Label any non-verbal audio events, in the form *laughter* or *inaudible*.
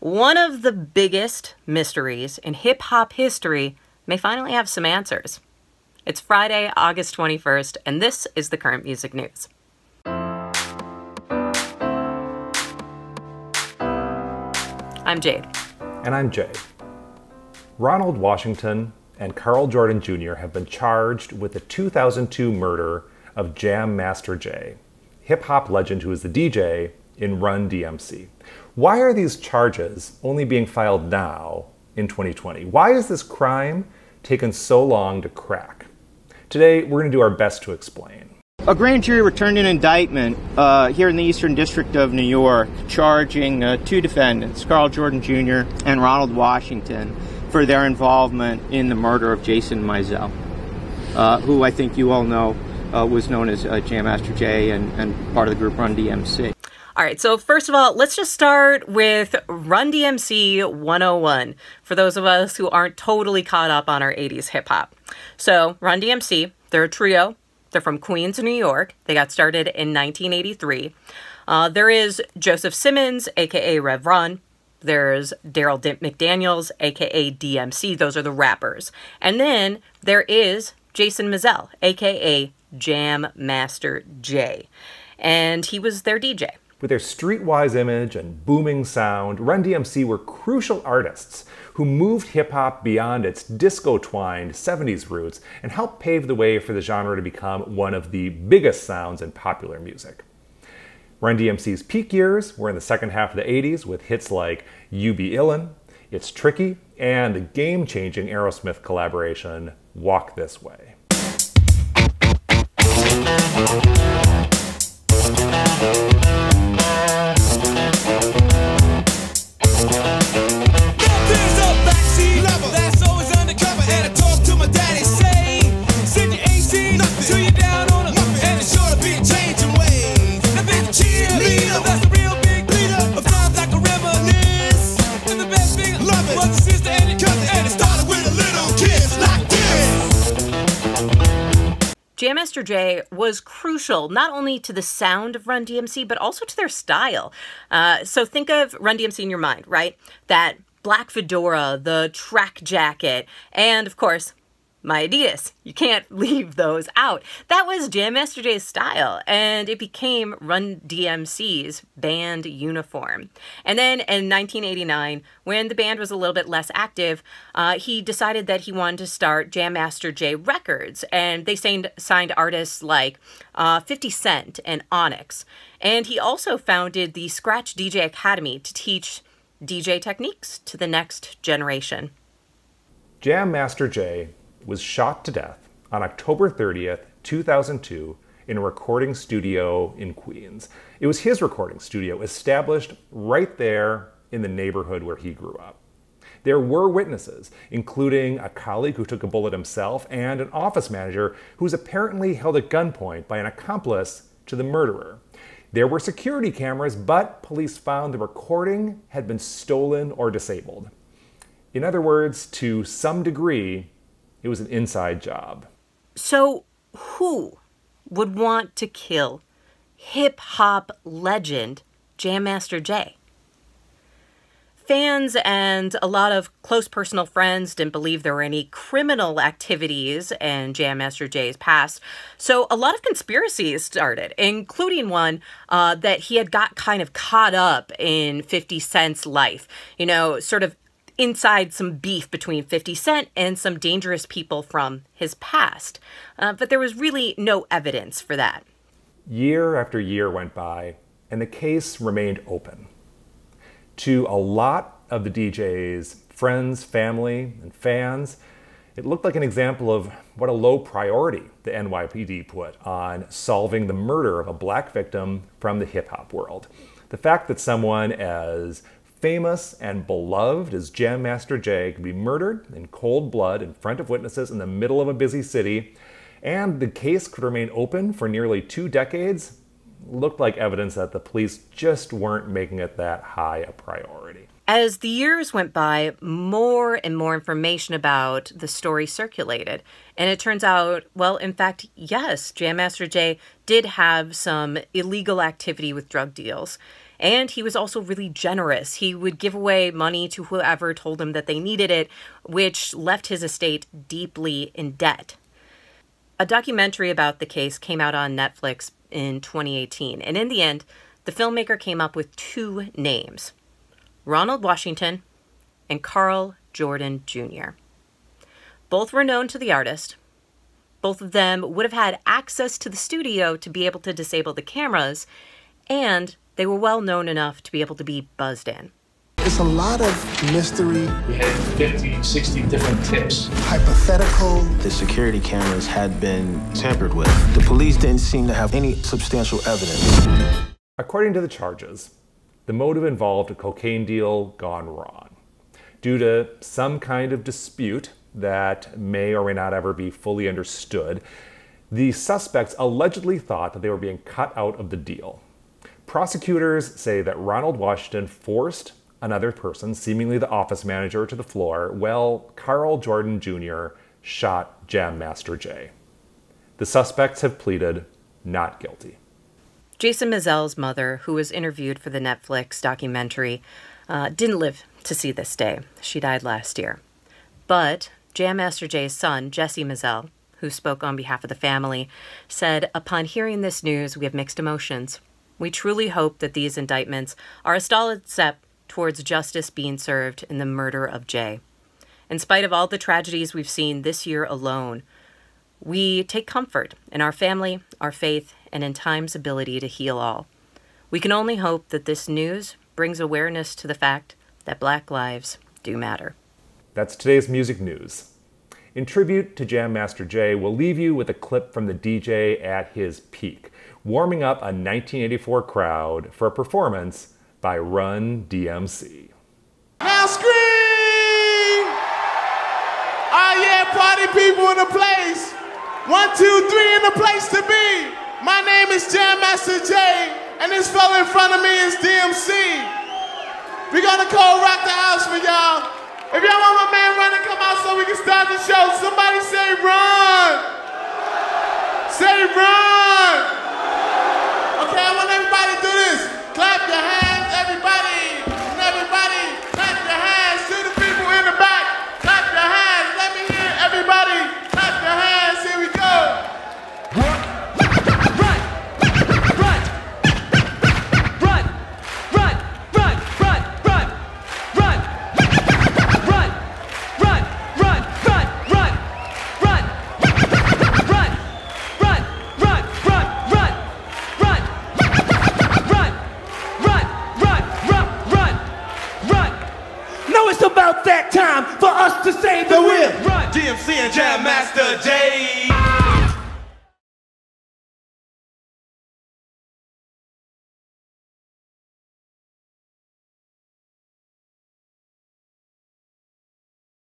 One of the biggest mysteries in hip hop history may finally have some answers. It's Friday, August 21st, and this is the current music news. I'm Jade. And I'm Jay. Ronald Washington and Karl Jordan Jr. have been charged with the 2002 murder of Jam Master Jay, hip hop legend who is the DJ in Run DMC. Why are these charges only being filed now in 2020? Why is this crime taken so long to crack? Today, we're going to do our best to explain. A grand jury returned an indictment uh, here in the Eastern District of New York charging uh, two defendants, Karl Jordan Jr. and Ronald Washington, for their involvement in the murder of Jason Mizell, uh, who I think you all know uh, was known as uh, Jam Master Jay and, and part of the group Run DMC. All right, so first of all, let's just start with Run DMC 101 for those of us who aren't totally caught up on our 80s hip hop. So, Run DMC, they're a trio they're from Queens, New York. They got started in 1983. Uh, there is Joseph Simmons, aka Rev Run. There's Darryl McDaniels, aka DMC. Those are the rappers. And then there is Jason Mizell, aka Jam Master Jay. And he was their DJ. With their streetwise image and booming sound, Run DMC were crucial artists who moved hip hop beyond its disco twined 70s roots and helped pave the way for the genre to become one of the biggest sounds in popular music. Run DMC's peak years were in the second half of the 80s with hits like You Be Illin, It's Tricky, and the game changing Aerosmith collaboration Walk This Way. Jam Master was crucial not only to the sound of Run DMC, but also to their style. Uh, so think of Run DMC in your mind, right? That black fedora, the track jacket, and of course, my Adidas. You can't *laughs* leave those out. That was Jam Master Jay's style, and it became Run DMC's band uniform. And then in 1989, when the band was a little bit less active, uh, he decided that he wanted to start Jam Master Jay Records, and they signed, signed artists like uh, 50 Cent and Onyx. And he also founded the Scratch DJ Academy to teach DJ techniques to the next generation. Jam Master Jay was shot to death on October 30th, 2002, in a recording studio in Queens. It was his recording studio, established right there in the neighborhood where he grew up. There were witnesses, including a colleague who took a bullet himself and an office manager who was apparently held at gunpoint by an accomplice to the murderer. There were security cameras, but police found the recording had been stolen or disabled. In other words, to some degree, it was an inside job. So, who would want to kill hip hop legend Jam Master Jay? Fans and a lot of close personal friends didn't believe there were any criminal activities in Jam Master Jay's past. So a lot of conspiracies started, including one uh, that he had got kind of caught up in 50 Cent's life. You know, sort of inside some beef between 50 Cent and some dangerous people from his past. Uh, but there was really no evidence for that. Year after year went by, and the case remained open. To a lot of the DJ's friends, family, and fans, it looked like an example of what a low priority the NYPD put on solving the murder of a black victim from the hip hop world. The fact that someone as famous and beloved as Jam Master Jay could be murdered in cold blood in front of witnesses in the middle of a busy city, and the case could remain open for nearly two decades, looked like evidence that the police just weren't making it that high a priority. As the years went by, more and more information about the story circulated. And it turns out, well, in fact, yes, Jam Master Jay did have some illegal activity with drug deals. And he was also really generous. He would give away money to whoever told him that they needed it, which left his estate deeply in debt. A documentary about the case came out on Netflix in 2018, and in the end, the filmmaker came up with two names Ronald Washington and Karl Jordan Jr. Both were known to the artist. Both of them would have had access to the studio to be able to disable the cameras, and they were well known enough to be able to be buzzed in. It's a lot of mystery. We had 50, 60 different tips. Hypothetical. The security cameras had been tampered with. The police didn't seem to have any substantial evidence. According to the charges, the motive involved a cocaine deal gone wrong. Due to some kind of dispute that may or may not ever be fully understood, the suspects allegedly thought that they were being cut out of the deal. Prosecutors say that Ronald Washington forced another person, seemingly the office manager, to the floor, while Karl Jordan Jr. shot Jam Master Jay. The suspects have pleaded not guilty. Jason Mizell's mother, who was interviewed for the Netflix documentary, uh, didn't live to see this day. She died last year. But Jam Master Jay's son, Jesse Mizell, who spoke on behalf of the family, said, Upon hearing this news, we have mixed emotions. We truly hope that these indictments are a solid step towards justice being served in the murder of Jay. In spite of all the tragedies we've seen this year alone, we take comfort in our family, our faith, and in time's ability to heal all. We can only hope that this news brings awareness to the fact that Black lives do matter. That's today's music news. In tribute to Jam Master Jay, we'll leave you with a clip from the DJ at his peak, warming up a 1984 crowd for a performance by Run DMC. Now scream! Oh yeah, party people in the place. One, two, three in the place to be. My name is Jam Master Jay, and this fellow in front of me is DMC. We're gonna cold rock the house for y'all. If y'all want my man Run to come out so we can start the show, somebody say run! Say run! For us to save the will. Run. DMC and Jam Master Jay.